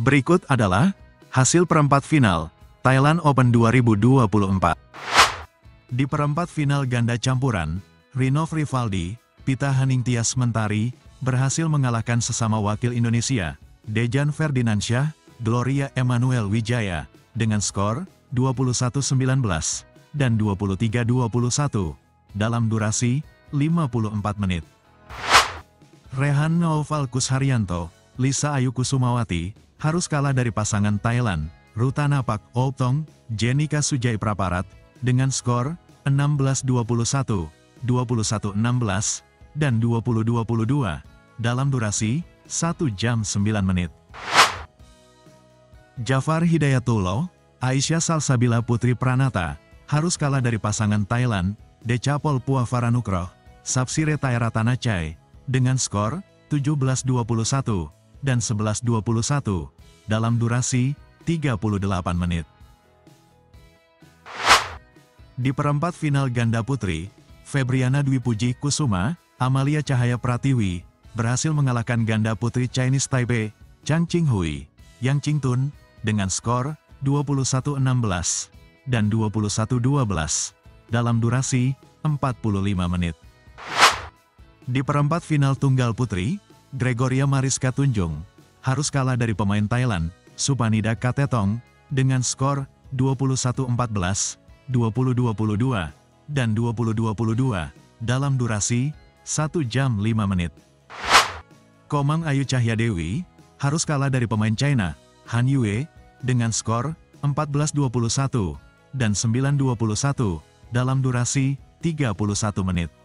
Berikut adalah hasil perempat final Thailand Open 2024. Di perempat final ganda campuran, Rinov Rivaldi, Pita Haningtyas Mentari, berhasil mengalahkan sesama wakil Indonesia, Dejan Ferdinansyah, Gloria Emmanuel Wijaya, dengan skor 21-19 dan 23-21 dalam durasi 54 menit. Rehan Novalkus Haryanto, Lisa Ayu Kusumawati, harus kalah dari pasangan Thailand, Rutana Pak Oltong, Jenika Sujai Praparat, dengan skor 16-21, 21-16, dan 20-22, dalam durasi 1 jam 9 menit. Jafar Hidayatullah, Aisyah Salsabila Putri Pranata, harus kalah dari pasangan Thailand, Decapol Puafaranukroh, Sapsire Taira Tanachai, dengan skor 17-21 dan 11-21 dalam durasi 38 menit. Di perempat final ganda putri, Febriana Dwi Puji Kusuma, Amalia Cahaya Pratiwi, berhasil mengalahkan ganda putri Chinese Taipei, Chang Qinghui, Yang Qingtun, dengan skor 21-16 dan 21-12 dalam durasi 45 menit. Di perempat final tunggal putri, Gregoria Mariska Tunjung harus kalah dari pemain Thailand, Supanida Katetong, dengan skor 21-14, 20-22, dan 20-22 dalam durasi 1 jam 5 menit. Komang Ayu Cahya Dewi harus kalah dari pemain China, Han Yue, dengan skor 14-21 dan 9-21 dalam durasi 31 menit.